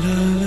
love.